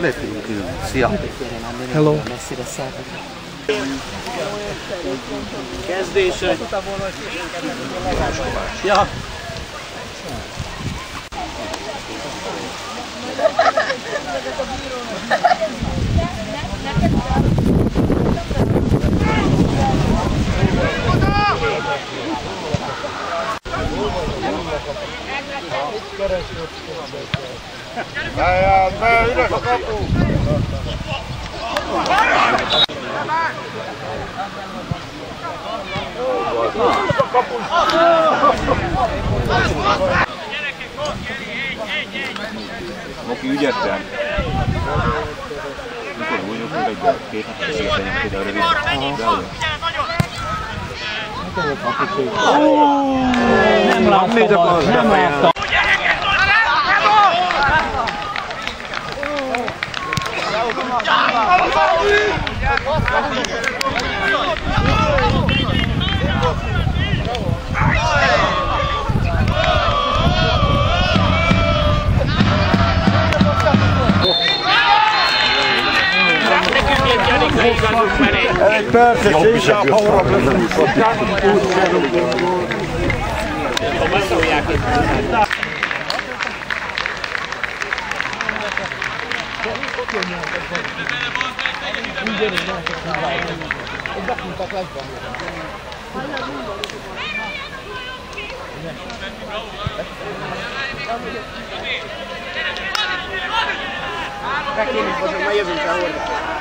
Lépjünk ki. Szia. Hello. Messzire Kezdése. Ja. Ezek a bírónak. Jajjá, be, üres a kapu! Moki ügyetlen. Mikor úgy jöttünk egy két napot segíteni például rövid. 嘅角色先。哦，呢只波入嚟啊！Thank you. and it perfectly is our power Aquí, pues no hay aventado.